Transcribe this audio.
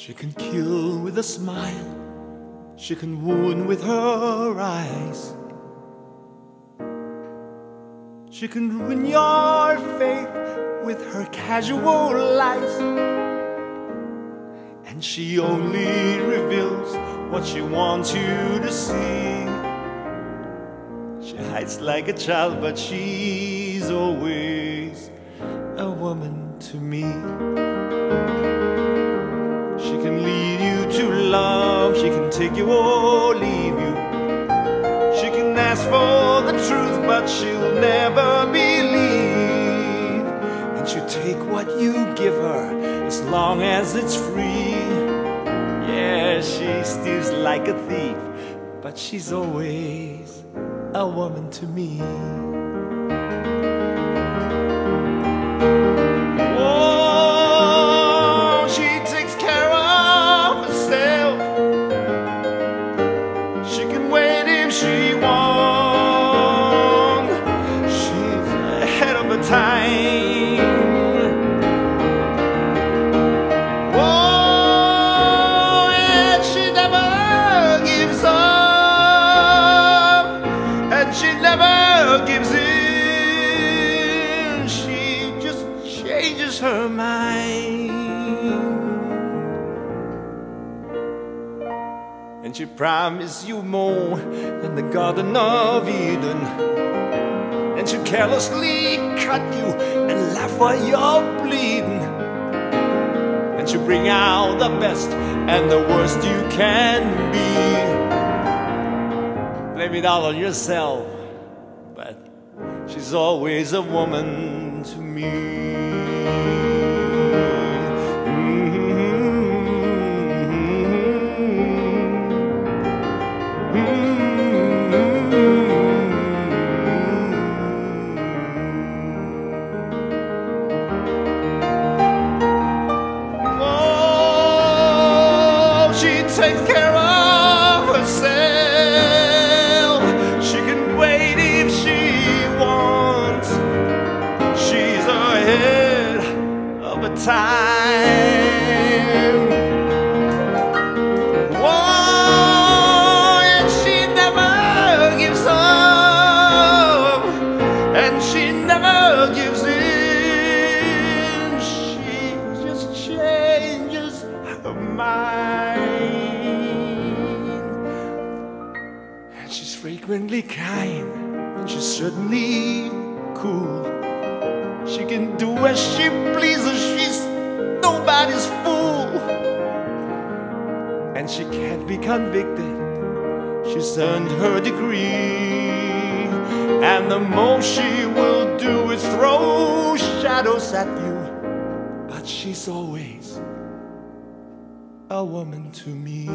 She can kill with a smile, she can wound with her eyes. She can ruin your faith with her casual lies. And she only reveals what she wants you to see. She hides like a child, but she's always a woman to me. She can take you or leave you. She can ask for the truth, but she'll never believe. And she'll take what you give her as long as it's free. Yeah, she steals like a thief, but she's always a woman to me. And she promised you more than the Garden of Eden. And she carelessly cut you and laugh while you're bleeding. And she bring out the best and the worst you can be. Blame it all on yourself, but she's always a woman to me. Takes care of herself. She can wait if she wants. She's ahead of her time. Oh, and she never gives up, and she never gives in. She just changes her mind. Frequently kind, and she's certainly cool. She can do as she pleases, she's nobody's fool. And she can't be convicted, she's earned her degree. And the most she will do is throw shadows at you. But she's always a woman to me.